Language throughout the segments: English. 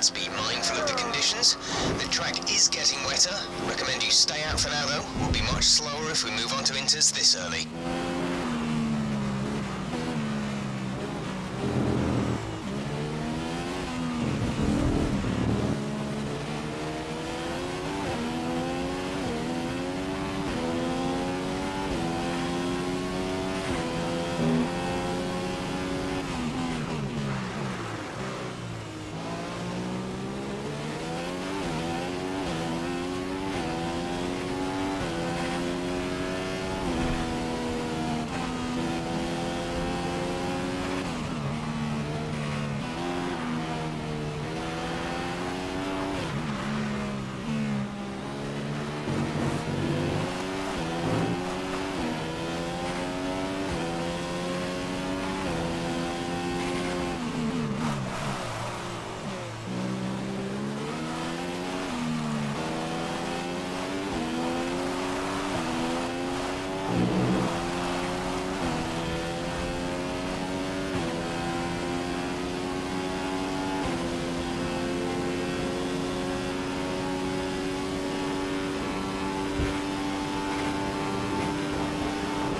Let's be mindful of the conditions. The track is getting wetter. Recommend you stay out for now though. We'll be much slower if we move on to inters this early.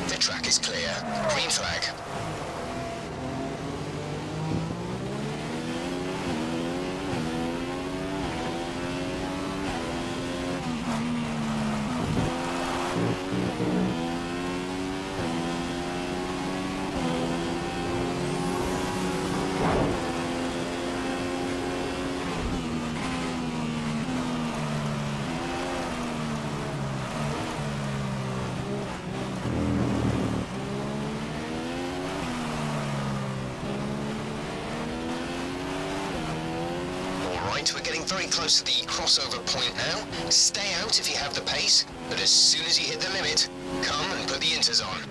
The track is clear. Green flag. Alright, we're getting very close to the crossover point now. Stay out if you have the pace, but as soon as you hit the limit, come and put the inters on.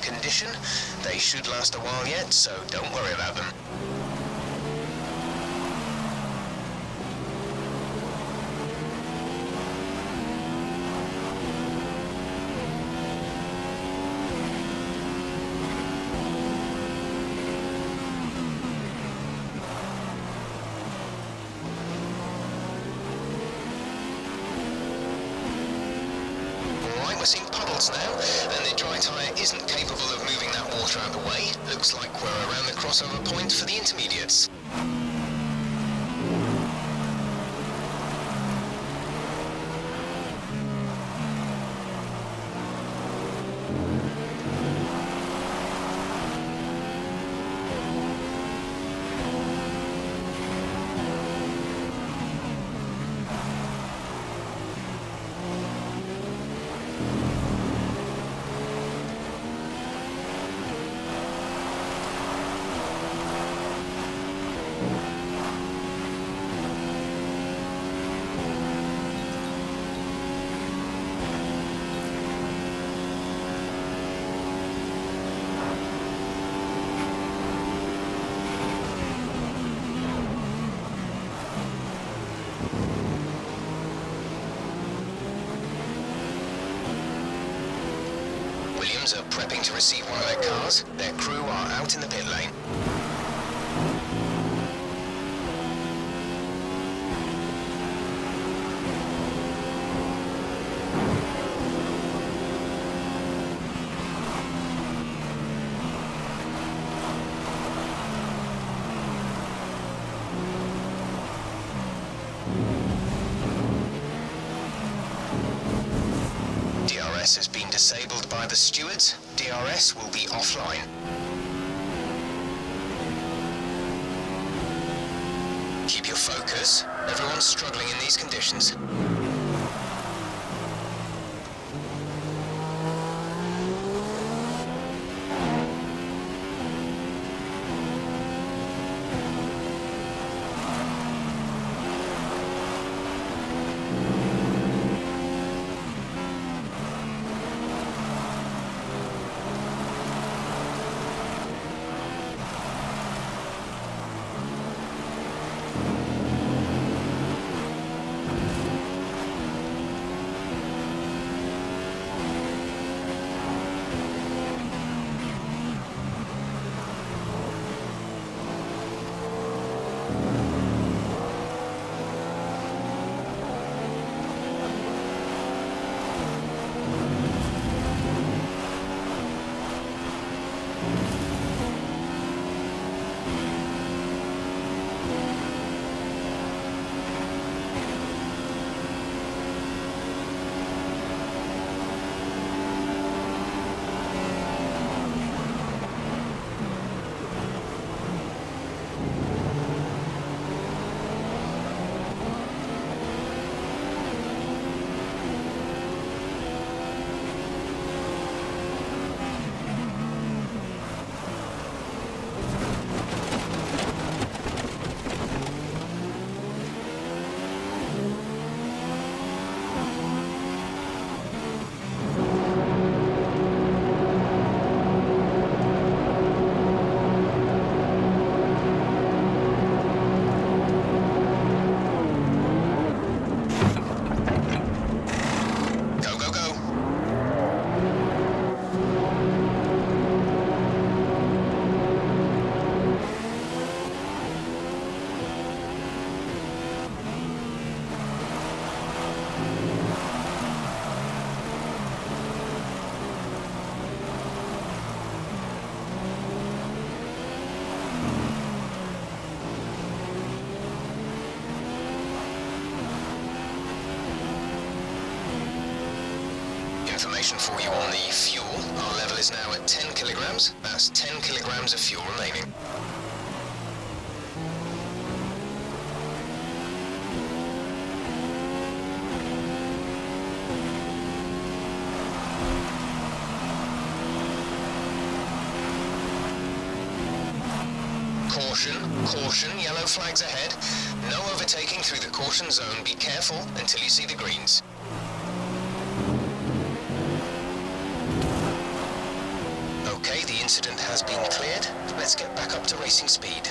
Condition. They should last a while yet, so don't worry about them. Now, and the dry tyre isn't capable of moving that water out of the way. Looks like we're around the crossover point for the intermediates. Are prepping to receive one of their cars. Their crew are out in the pit lane. DRS has been disabled by the stewards. DRS will be offline. Keep your focus. Everyone's struggling in these conditions. Information for you on the fuel. Our level is now at 10 kilograms. That's 10 kilograms of fuel remaining. Caution, caution, yellow flags ahead. No overtaking through the caution zone. Be careful until you see the greens. Incident has been cleared. Let's get back up to racing speed.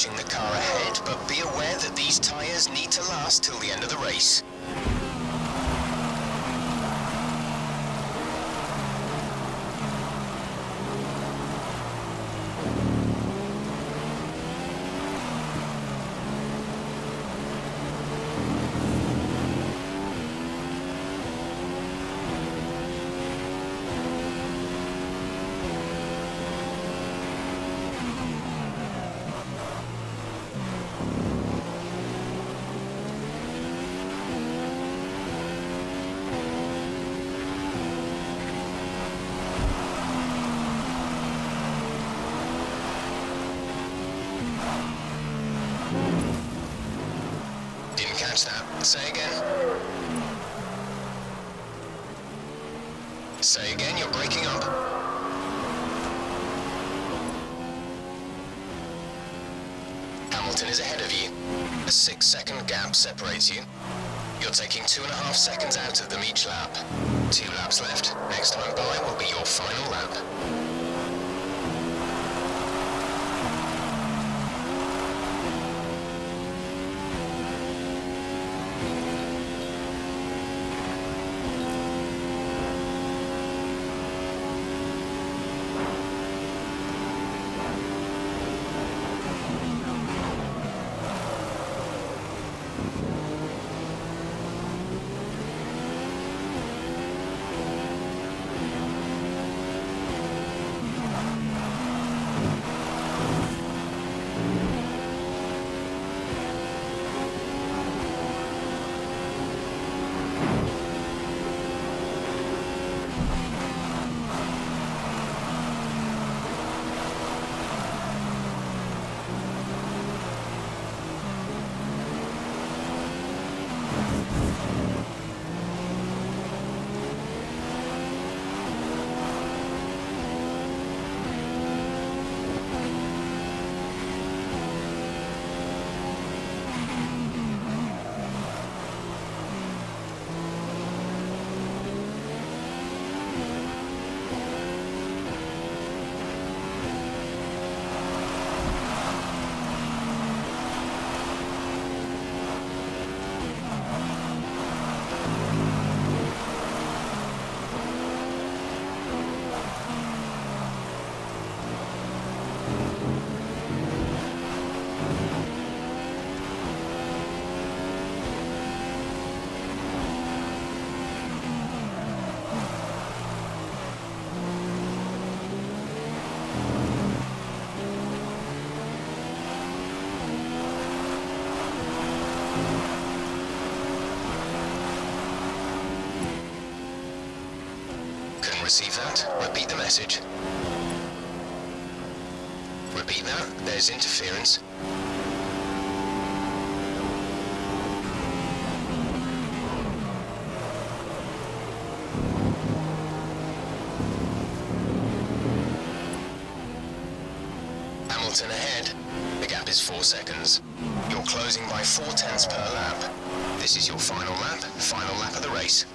The car ahead, but be aware that these tyres need to last till the end of the race. Catch that. Say again. Say again, you're breaking up. Hamilton is ahead of you. A six second gap separates you. You're taking two and a half seconds out of them each lap. Two laps left. Next time by will be your final lap. Receive that. Repeat the message. Repeat that. There's interference. Hamilton ahead. The gap is four seconds. You're closing by four tenths per lap. This is your final lap, final lap of the race.